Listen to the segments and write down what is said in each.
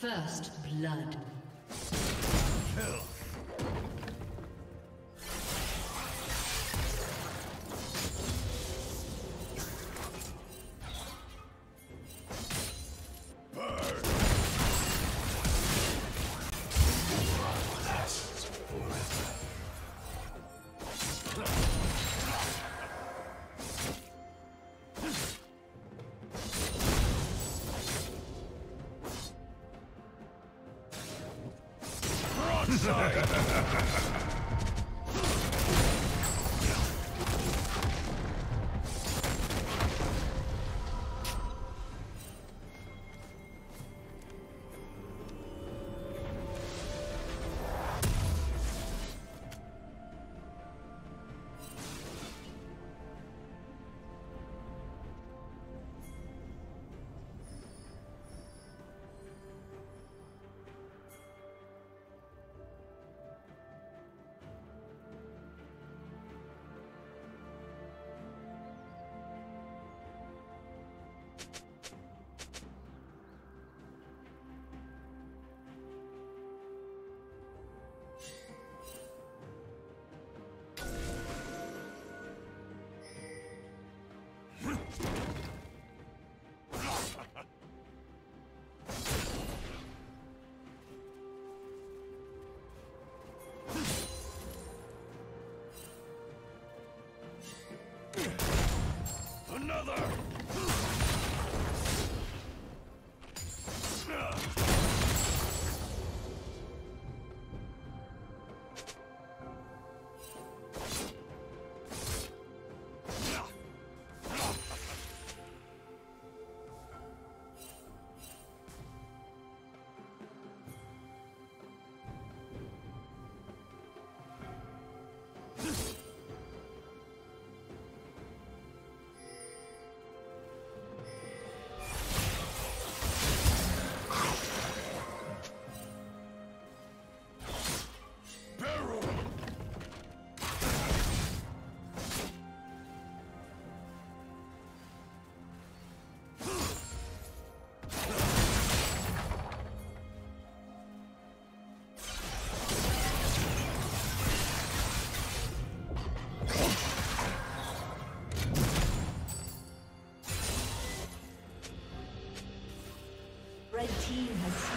First blood. Barrel! Red team has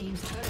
team's turret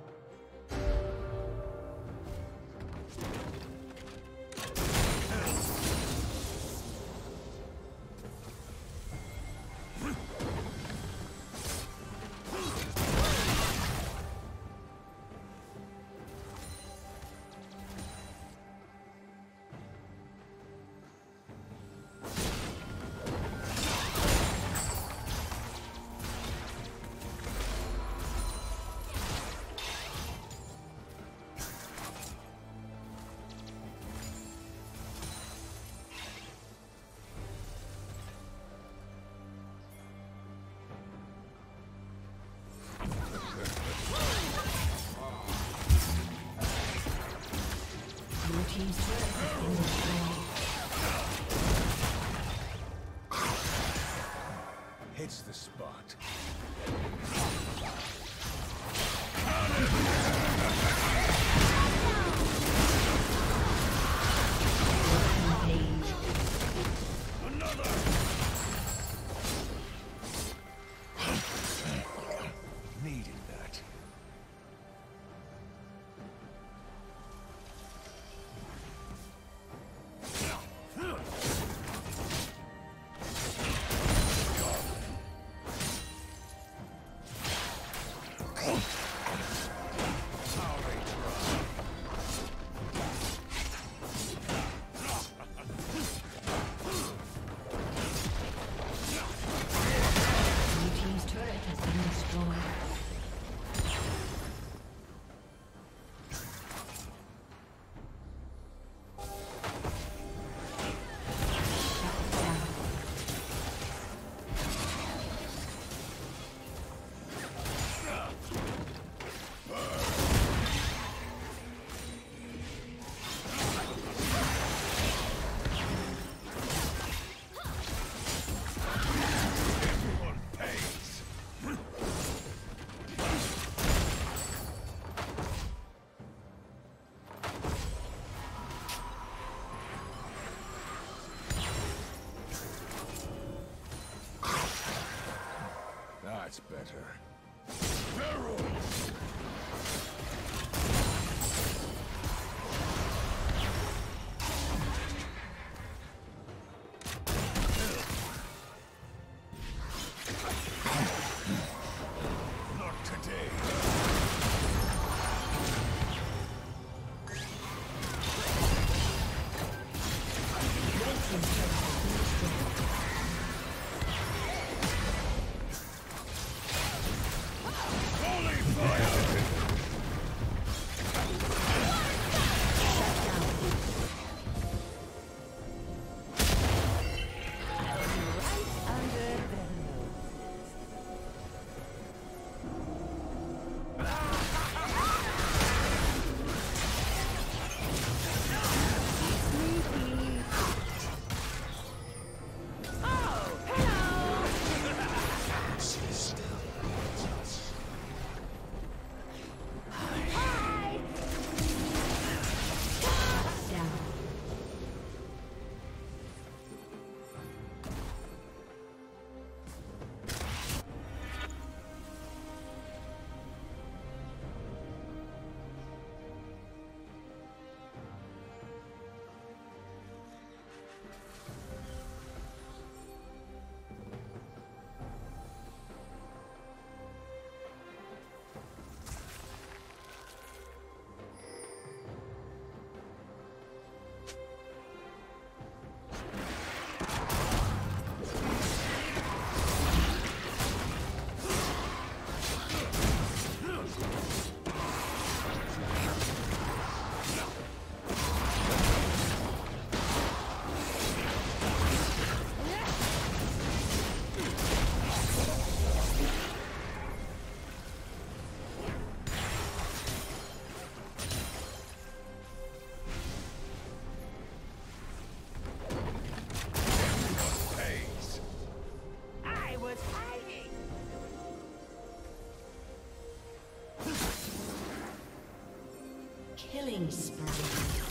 Killing spree.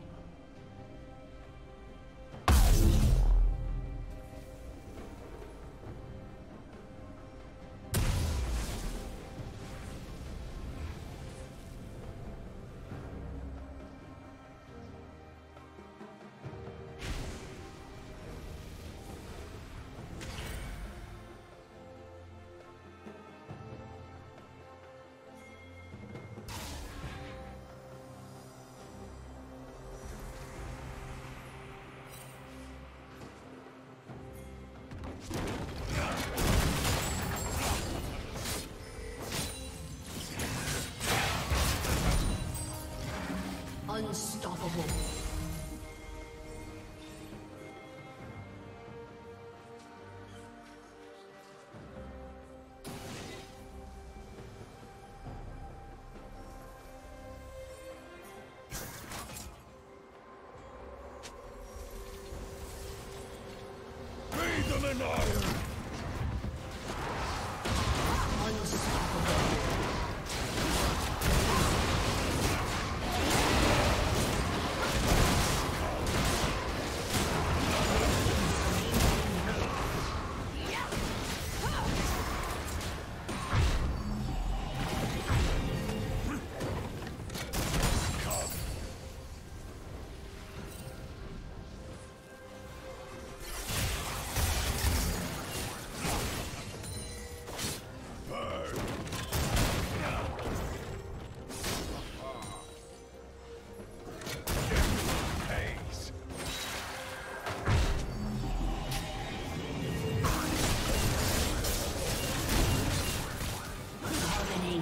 Terminal!